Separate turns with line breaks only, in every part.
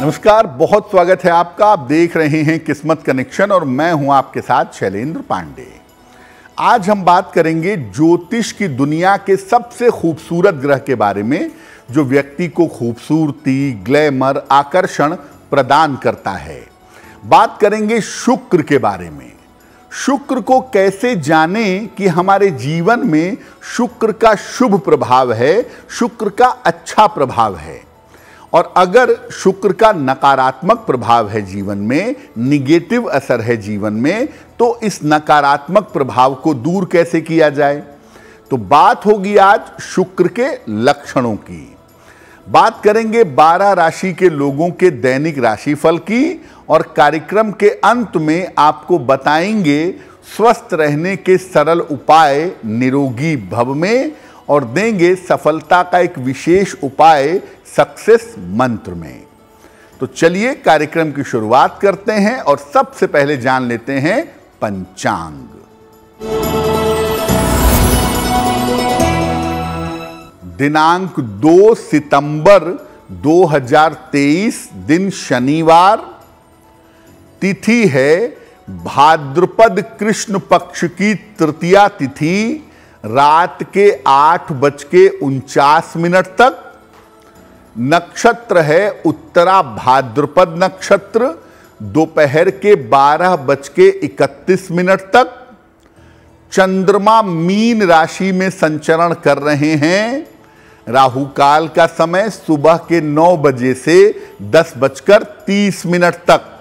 नमस्कार, बहुत स्वागत है आपका। आप देख रहे हैं किस्मत कनेक्शन और मैं हूँ आपके साथ शैलेंद्र पांडे। आज हम बात करेंगे ज्योतिष की दुनिया के सबसे खूबसूरत ग्रह के बारे में, जो व्यक्ति को खूबसूरती, ग्लैमर, आकर्षण प्रदान करता है। बात करेंगे शुक्र के बारे में। शुक्र को कैसे जाने कि हमारे जीवन में शुक्र का शुभ प्रभाव है, शुक्र का अच्छा प्रभाव है? और अगर शुक्र का नकारात्मक प्रभाव है जीवन में निगेटिव असर है जीवन में तो इस नकारात्मक प्रभाव को दूर कैसे किया जाए? तो बात होगी आज शुक्र के लक्षणों की। बात करेंगे 12 राशि के लोगों के दैनिक राशिफल की और कार्यक्रम के अंत में आपको बताएँगे स्वस्थ रहने के सरल उपाय निरोगी भव में और देंगे सफलता का एक विशेष उपाय सक्सेस मंत्र में। तो चलिए कार्यक्रम की शुरुआत करते हैं और सबसे पहले जान लेते हैं पंचांग। दिनांक 2 सितंबर 2023 दिन शनिवार। तिथि है भाद्रपद कृष्ण पक्ष की तृतीया तिथि। रात के आठ बज के उनचास मिनट तक। नक्षत्र है उत्तरा भाद्रपद नक्षत्र। दोपहर के बारह बज के इकतीस मिनट तक। चंद्रमा मीन राशि में संचरण कर रहे हैं। राहु काल का समय सुबह के नौ बजे से दस बजकर तीस मिनट तक।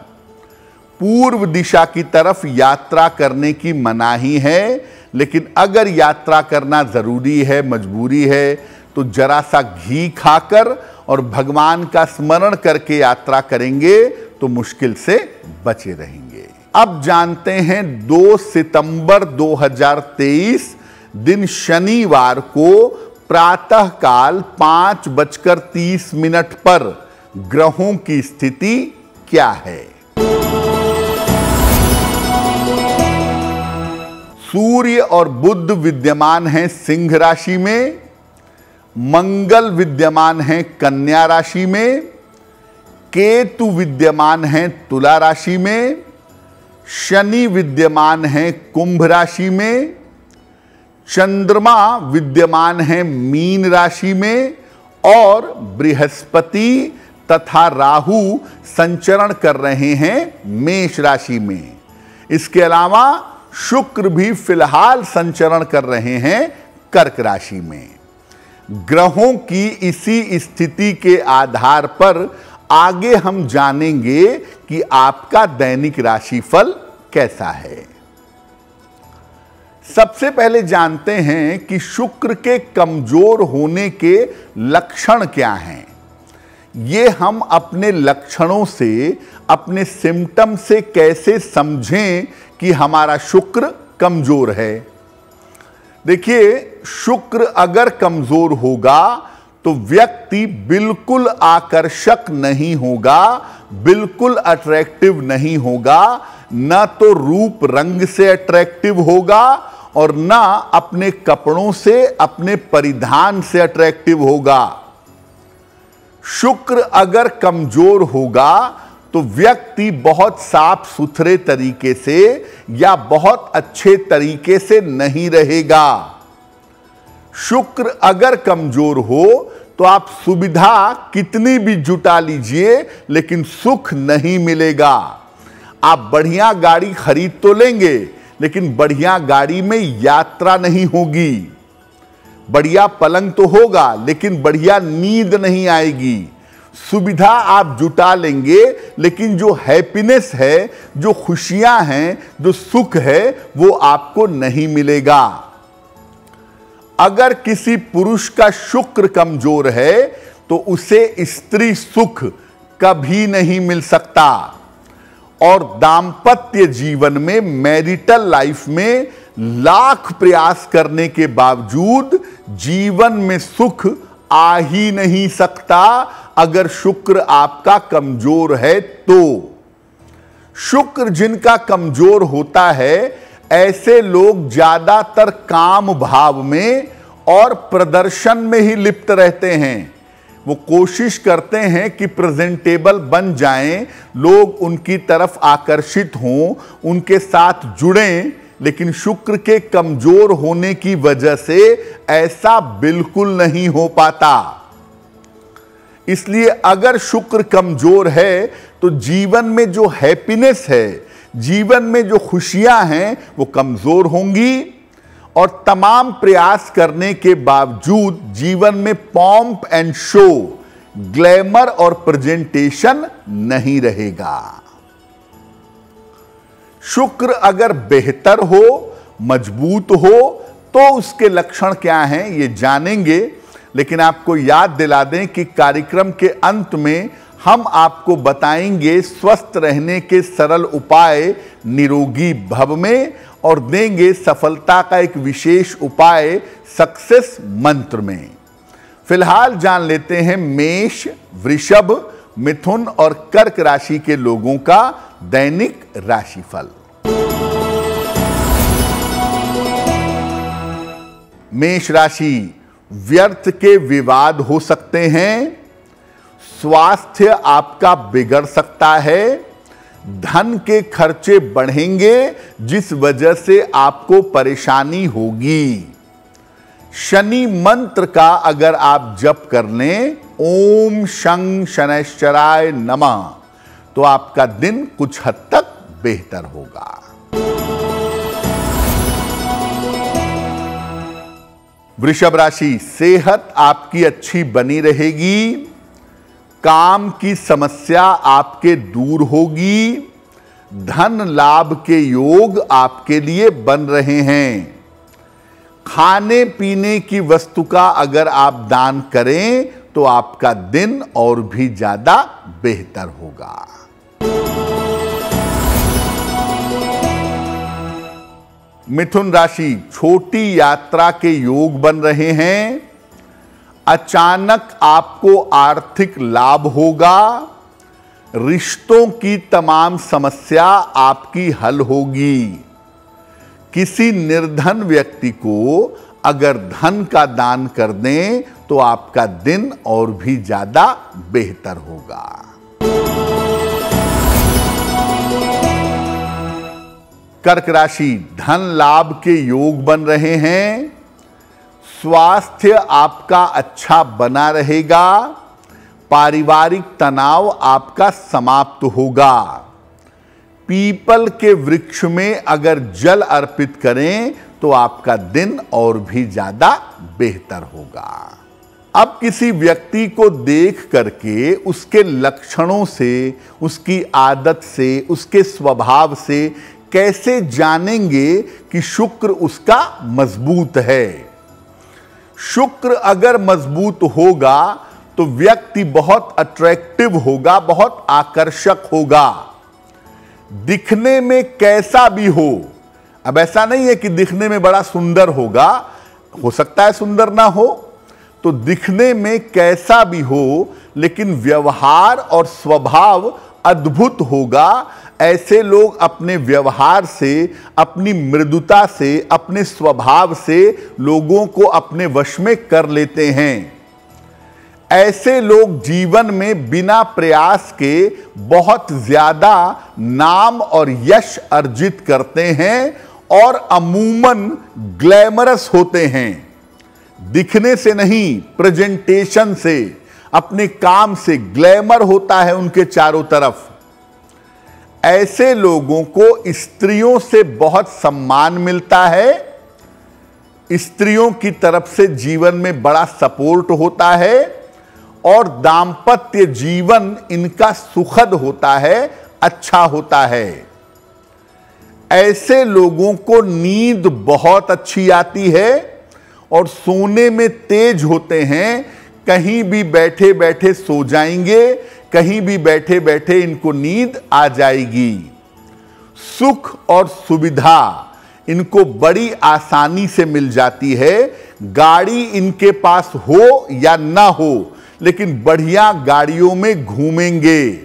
पूर्व दिशा की तरफ़ यात्रा करने की मनाही है, लेकिन अगर यात्रा करना ज़रूरी है, मजबूरी है तो जरा सा घी खाकर और भगवान का स्मरण करके यात्रा करेंगे तो मुश्किल से बचे रहेंगे। अब जानते हैं 2 सितंबर 2023 दिन शनिवार को प्रातः काल पाँच बजकर तीस मिनट पर ग्रहों की स्थिति क्या है? सूर्य और बुद्ध विद्यमान हैं सिंह राशि में, मंगल विद्यमान हैं कन्या राशि में, केतु विद्यमान हैं तुला राशि में, शनि विद्यमान हैं कुंभ राशि में, चंद्रमा विद्यमान हैं मीन राशि में और बृहस्पति तथा राहु संचरण कर रहे हैं मेष राशि में। इसके अलावा शुक्र भी फ़िलहाल संचरण कर रहे हैं कर्क राशि में। ग्रहों की इसी स्थिति के आधार पर आगे हम जानेंगे कि आपका दैनिक राशिफल कैसा है। सबसे पहले जानते हैं कि शुक्र के कमज़ोर होने के लक्षण क्या हैं। ये हम अपने लक्षणों से, अपने सिम्टम से कैसे समझें कि हमारा शुक्र कमज़ोर है? देखिए, शुक्र अगर कमज़ोर होगा तो व्यक्ति बिल्कुल आकर्षक नहीं होगा, बिल्कुल अट्रैक्टिव नहीं होगा, न तो रूप रंग से अट्रैक्टिव होगा और न अपने कपड़ों से, अपने परिधान से अट्रैक्टिव होगा। शुक्र अगर कमज़ोर होगा तो व्यक्ति बहुत साफ़ सुथरे तरीके से या बहुत अच्छे तरीके से नहीं रहेगा। शुक्र अगर कमज़ोर हो तो आप सुविधा कितनी भी जुटा लीजिए, लेकिन सुख नहीं मिलेगा। आप बढ़िया गाड़ी खरीद तो लेंगे, लेकिन बढ़िया गाड़ी में यात्रा नहीं होगी। बढ़िया पलंग तो होगा, लेकिन बढ़िया नींद नहीं आएगी। सुविधा आप जुटा लेंगे, लेकिन जो हैप्पीनेस है, जो खुशियाँ हैं, जो सुख है, वो आपको नहीं मिलेगा। अगर किसी पुरुष का शुक्र कमज़ोर है तो उसे स्त्री सुख कभी नहीं मिल सकता। और दाम्पत्य जीवन में मैरिटल लाइफ में लाख प्रयास करने के बावजूद जीवन में सुख आ ही नहीं सकता, अगर शुक्र आपका कमज़ोर है तो। शुक्र जिनका कमज़ोर होता है, ऐसे लोग ज़्यादातर काम भाव में और प्रदर्शन में ही लिप्त रहते हैं। वो कोशिश करते हैं कि प्रेजेंटेबल बन जाएँ, लोग उनकी तरफ़ आकर्षित हों, उनके साथ जुड़ें लेकिन शुक्र के कमज़ोर होने की वजह से ऐसा बिल्कुल नहीं हो पाता। इसलिए अगर शुक्र कमज़ोर है तो जीवन में जो हैप्पीनेस है, जीवन में जो खुशियाँ हैं, वो कमज़ोर होंगी। और तमाम प्रयास करने के बावजूद जीवन में पॉम्प एंड शो ग्लैमर और प्रेजेंटेशन नहीं रहेगा। शुक्र अगर बेहतर हो, मज़बूत हो तो उसके लक्षण क्या हैं, ये जानेंगे। लेकिन आपको याद दिला दें कि कार्यक्रम के अंत में हम आपको बताएँगे स्वस्थ रहने के सरल उपाय निरोगी भव में और देंगे सफलता का एक विशेष उपाय सक्सेस मंत्र में। फ़िलहाल जान लेते हैं मेष, वृषभ, मिथुन और कर्क राशि के लोगों का दैनिक राशिफल। मेष राशि, व्यर्थ के विवाद हो सकते हैं। स्वास्थ्य आपका बिगड़ सकता है। धन के खर्चे बढ़ेंगे, जिस वजह से आपको परेशानी होगी। शनि मंत्र का अगर आप जप कर लें, ओम शं शनैश्चराय नमः। तो आपका दिन कुछ हद तक बेहतर होगा। वृषभ राशि, सेहत आपकी अच्छी बनी रहेगी, काम की समस्या आपके दूर होगी, धन लाभ के योग आपके लिए बन रहे हैं। खाने पीने की वस्तु का अगर आप दान करें तो आपका दिन और भी ज़्यादा बेहतर होगा। मिथुन राशि, छोटी यात्रा के योग बन रहे हैं। अचानक आपको आर्थिक लाभ होगा। रिश्तों की तमाम समस्या आपकी हल होगी। किसी निर्धन व्यक्ति को अगर धन का दान कर दें तो आपका दिन और भी ज़्यादा बेहतर होगा। कर्क राशि धन लाभ के योग बन रहे हैं, स्वास्थ्य आपका अच्छा बना रहेगा, पारिवारिक तनाव आपका समाप्त होगा। पीपल के वृक्ष में अगर जल अर्पित करें तो आपका दिन और भी ज़्यादा बेहतर होगा। अब किसी व्यक्ति को देख करके उसके लक्षणों से, उसकी आदत से, उसके स्वभाव से कैसे जानेंगे कि शुक्र उसका मज़बूत है? शुक्र अगर मज़बूत होगा तो व्यक्ति बहुत अट्रैक्टिव होगा, बहुत आकर्षक होगा। दिखने में कैसा भी हो, अब ऐसा नहीं है कि दिखने में बड़ा सुंदर होगा, हो सकता है सुंदर ना हो तो दिखने में कैसा भी हो, लेकिन व्यवहार और स्वभाव अद्भुत होगा ऐसे लोग अपने व्यवहार से, अपनी मृदुता से, अपने स्वभाव से लोगों को अपने वश में कर लेते हैं। ऐसे लोग जीवन में बिना प्रयास के बहुत ज़्यादा नाम और यश अर्जित करते हैं और अमूमन ग्लैमरस होते हैं। दिखने से नहीं प्रेजेंटेशन से, अपने काम से ग्लैमर होता है उनके चारों तरफ़। ऐसे लोगों को स्त्रियों से बहुत सम्मान मिलता है। स्त्रियों की तरफ़ से जीवन में बड़ा सपोर्ट होता है और दाम्पत्य जीवन इनका सुखद होता है अच्छा होता है। ऐसे लोगों को नींद बहुत अच्छी आती है और सोने में तेज होते हैं, कहीं भी बैठे बैठे सो जाएँगे कहीं भी बैठे बैठे इनको नींद आ जाएगी। सुख और सुविधा इनको बड़ी आसानी से मिल जाती है। गाड़ी इनके पास हो या ना हो, लेकिन बढ़िया गाड़ियों में घूमेंगे।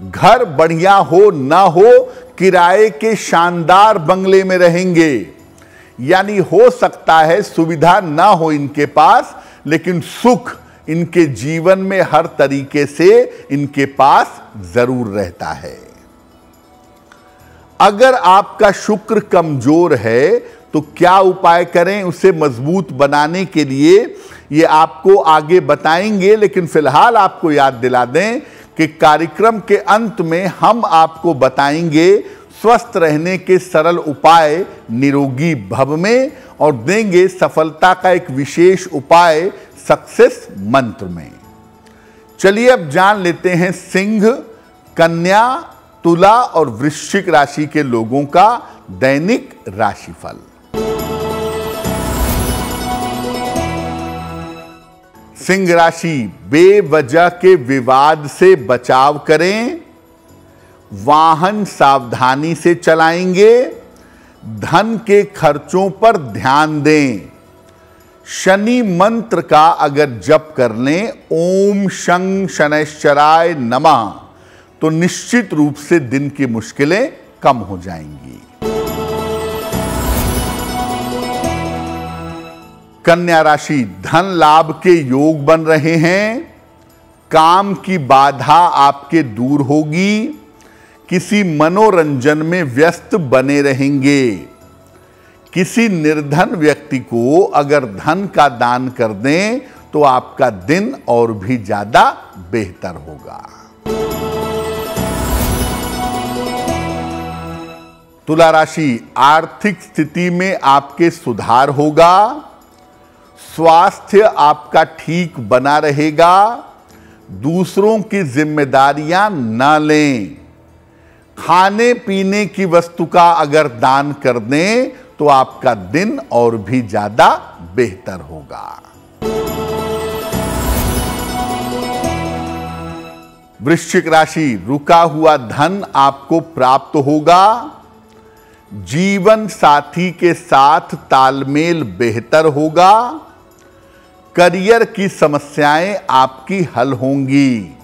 घर बढ़िया हो ना हो, किराए के शानदार बंगले में रहेंगे। यानी हो सकता है सुविधा ना हो इनके पास, लेकिन सुख इनके जीवन में हर तरीके से इनके पास ज़रूर रहता है। अगर आपका शुक्र कमज़ोर है तो क्या उपाय करें उसे मज़बूत बनाने के लिए? ये आपको आगे बताएँगे, लेकिन फ़िलहाल आपको याद दिला दें कि कार्यक्रम के अंत में हम आपको बताएँगे स्वस्थ रहने के सरल उपाय निरोगी भव में, और देंगे सफलता का एक विशेष उपाय सक्सेस मंत्र में। चलिए अब जान लेते हैं सिंह, कन्या, तुला और वृश्चिक राशि के लोगों का दैनिक राशिफल। सिंह राशि, बेवजह के विवाद से बचाव करें, वाहन सावधानी से चलाएँगे, धन के खर्चों पर ध्यान दें। शनि मंत्र का अगर जप कर लें, ओम शं शनैश्चराय नमः तो निश्चित रूप से दिन की मुश्किलें कम हो जाएँगी। कन्या राशि, धन लाभ के योग बन रहे हैं, काम की बाधा आपके दूर होगी, किसी मनोरंजन में व्यस्त बने रहेंगे। किसी निर्धन व्यक्ति को अगर धन का दान कर दें तो आपका दिन और भी ज़्यादा बेहतर होगा। तुला राशि, आर्थिक स्थिति में आपके सुधार होगा। स्वास्थ्य आपका ठीक बना रहेगा। दूसरों की जिम्मेदारियाँ न लें। खाने पीने की वस्तु का अगर दान कर दें तो आपका दिन और भी ज़्यादा बेहतर होगा। वृश्चिक राशि, रुका हुआ धन आपको प्राप्त होगा। जीवन साथी के साथ तालमेल बेहतर होगा। करियर की समस्याएँ आपकी हल होंगी।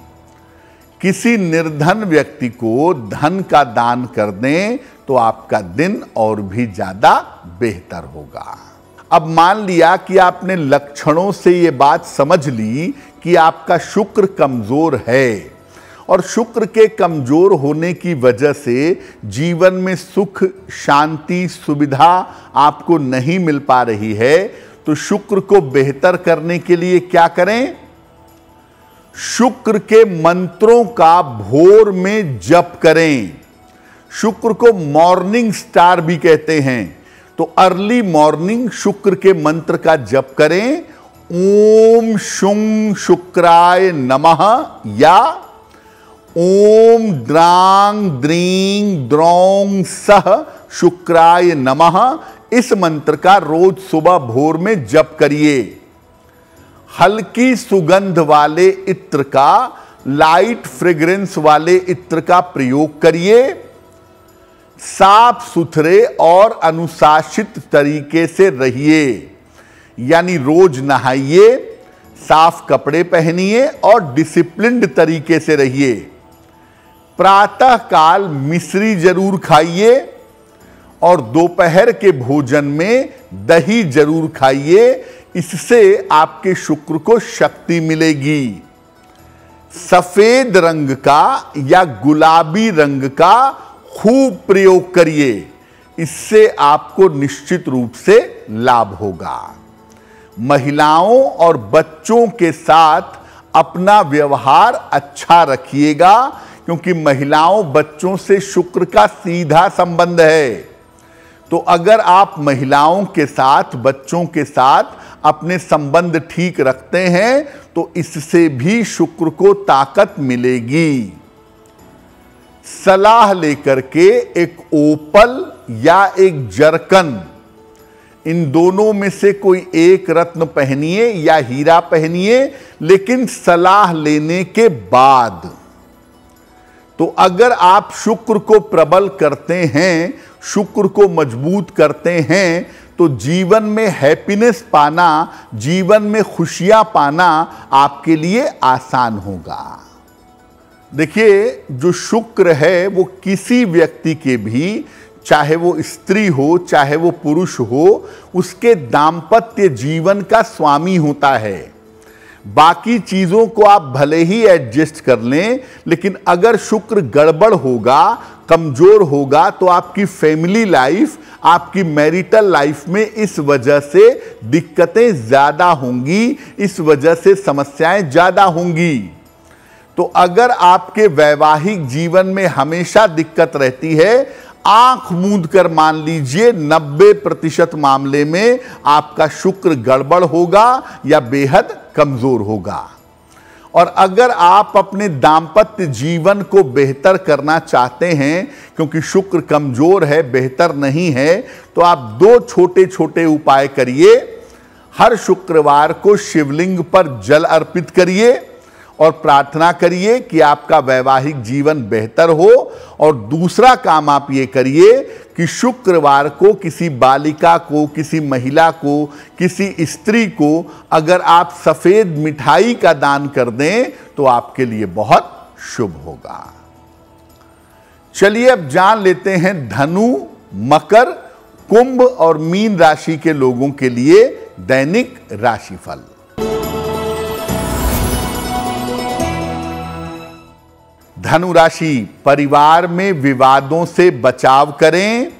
किसी निर्धन व्यक्ति को धन का दान कर दें तो आपका दिन और भी ज़्यादा बेहतर होगा। अब मान लिया कि आपने लक्षणों से ये बात समझ ली कि आपका शुक्र कमज़ोर है, और शुक्र के कमज़ोर होने की वजह से जीवन में सुख, शांति, सुविधा आपको नहीं मिल पा रही है तो शुक्र को बेहतर करने के लिए क्या करें? शुक्र के मंत्रों का भोर में जप करें। शुक्र को मॉर्निंग स्टार भी कहते हैं। तो अर्ली मॉर्निंग शुक्र के मंत्र का जप करें। ओम शुंग शुक्राय नमः या ओम द्रांग द्रींग द्रोंग सह शुक्राय नमः। इस मंत्र का रोज सुबह भोर में जप करिए। हल्की सुगंध वाले इत्र का लाइट फ्रेग्रेंस वाले इत्र का प्रयोग करिए। साफ़ सुथरे और अनुशासित तरीके से रहिए। यानी रोज नहाइए, साफ़ कपड़े पहनिए और डिसिप्लिन्ड तरीके से रहिए। प्रातः काल मिश्री ज़रूर खाइए और दोपहर के भोजन में दही ज़रूर खाइए। इससे आपके शुक्र को शक्ति मिलेगी। सफ़ेद रंग का या गुलाबी रंग का खूब प्रयोग करिए। इससे आपको निश्चित रूप से लाभ होगा। महिलाओं और बच्चों के साथ अपना व्यवहार अच्छा रखिएगा, क्योंकि महिलाओं बच्चों से शुक्र का सीधा संबंध है। तो अगर आप महिलाओं के साथ, बच्चों के साथ अपने संबंध ठीक रखते हैं तो इससे भी शुक्र को ताकत मिलेगी। सलाह लेकर के एक ओपल या एक जरकन, इन दोनों में से कोई एक रत्न पहनिए या हीरा पहनिए, लेकिन सलाह लेने के बाद। तो अगर आप शुक्र को प्रबल करते हैं शुक्र को मज़बूत करते हैं तो जीवन में हैप्पीनेस पाना, जीवन में खुशियाँ पाना आपके लिए आसान होगा। देखिए, जो शुक्र है, वो किसी व्यक्ति के भी, चाहे वो स्त्री हो, चाहे वो पुरुष हो, उसके दाम्पत्य जीवन का स्वामी होता है। बाकी चीज़ों को आप भले ही एडजस्ट कर लें, लेकिन अगर शुक्र गड़बड़ होगा, कमज़ोर होगा तो आपकी फैमिली लाइफ आपकी मैरिटल लाइफ में इस वजह से दिक्कतें ज़्यादा होंगी, इस वजह से समस्याएँ ज़्यादा होंगी। तो अगर आपके वैवाहिक जीवन में हमेशा दिक्कत रहती है आँख मूंद कर मान लीजिए 90 प्रतिशत मामले में आपका शुक्र गड़बड़ होगा या बेहद कमज़ोर होगा। और अगर आप अपने दांपत्य जीवन को बेहतर करना चाहते हैं, क्योंकि शुक्र कमज़ोर है, बेहतर नहीं है तो आप दो छोटे छोटे उपाय करिए। हर शुक्रवार को शिवलिंग पर जल अर्पित करिए। और प्रार्थना करिए कि आपका वैवाहिक जीवन बेहतर हो। और दूसरा काम आप ये करिए कि शुक्रवार को किसी बालिका को, किसी महिला को, किसी स्त्री को अगर आप सफ़ेद मिठाई का दान कर दें तो आपके लिए बहुत शुभ होगा। चलिए अब जान लेते हैं धनु, मकर, कुंभ और मीन राशि के लोगों के लिए दैनिक राशिफल। धनु राशि परिवार में विवादों से बचाव करें,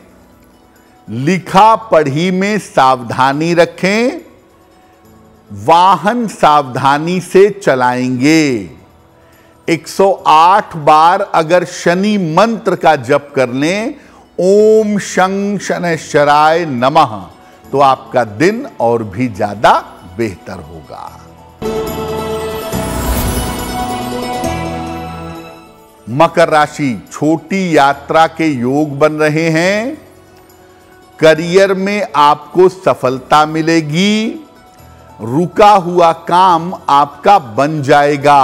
लिखा पढ़ी में सावधानी रखें, वाहन सावधानी से चलाएँगे। 108 बार अगर शनि मंत्र का जप कर लें, ओम शं शनैश्चराय नमः तो आपका दिन और भी ज़्यादा बेहतर होगा। मकर राशि छोटी यात्रा के योग बन रहे हैं। करियर में आपको सफलता मिलेगी। रुका हुआ काम आपका बन जाएगा।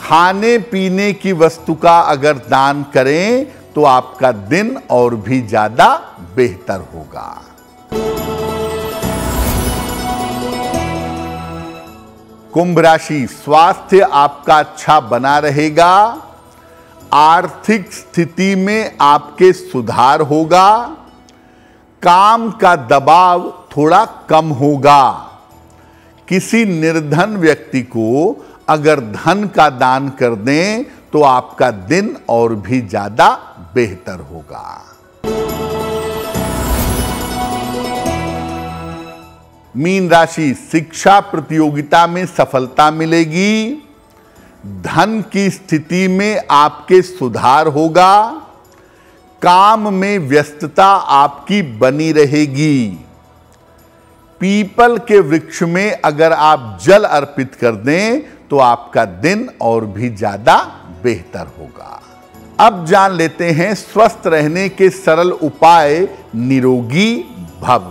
खाने पीने की वस्तु का अगर दान करें तो आपका दिन और भी ज़्यादा बेहतर होगा। कुंभ राशि स्वास्थ्य आपका अच्छा बना रहेगा, आर्थिक स्थिति में आपके सुधार होगा, काम का दबाव थोड़ा कम होगा। किसी निर्धन व्यक्ति को अगर धन का दान कर दें तो आपका दिन और भी ज़्यादा बेहतर होगा। मीन राशि शिक्षा प्रतियोगिता में सफलता मिलेगी, धन की स्थिति में आपके सुधार होगा, काम में व्यस्तता आपकी बनी रहेगी। पीपल के वृक्ष में अगर आप जल अर्पित कर दें तो आपका दिन और भी ज़्यादा बेहतर होगा। अब जान लेते हैं, स्वस्थ रहने के सरल उपाय निरोगी भव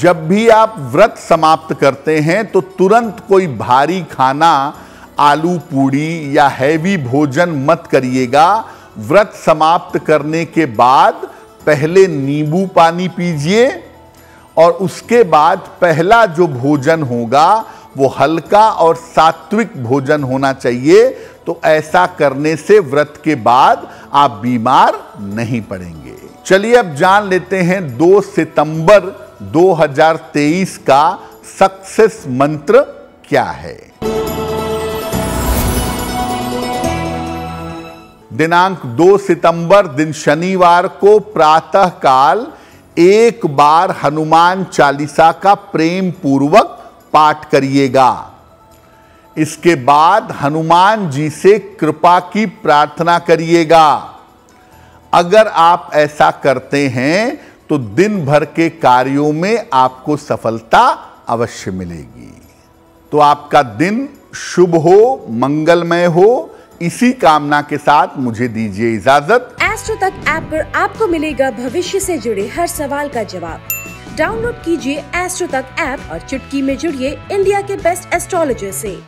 जब भी आप व्रत समाप्त करते हैं तो तुरंत कोई भारी खाना, आलू पूड़ी या हैवी भोजन मत करिएगा। व्रत समाप्त करने के बाद पहले नींबू पानी पीजिए और उसके बाद पहला जो भोजन होगा, वो हल्का और सात्विक भोजन होना चाहिए। तो ऐसा करने से व्रत के बाद आप बीमार नहीं पड़ेंगे। चलिए अब जान लेते हैं 2 सितंबर 2023 का सक्सेस मंत्र क्या है? दिनांक 2 सितंबर, दिन शनिवार को प्रातः काल एक बार हनुमान चालीसा का प्रेम पूर्वक पाठ करिएगा। इसके बाद हनुमान जी से कृपा की प्रार्थना करिएगा। अगर आप ऐसा करते हैं तो दिन भर के कार्यों में आपको सफलता अवश्य मिलेगी। तो आपका दिन शुभ हो, मंगलमय हो, इसी कामना के साथ मुझे दीजिए इजाज़त।
एस्ट्रो तक ऐप पर आपको मिलेगा भविष्य से जुड़े हर सवाल का जवाब। डाउनलोड कीजिए एस्ट्रो तक ऐप और चुटकी में जुड़िए इंडिया के बेस्ट एस्ट्रोलॉजर से।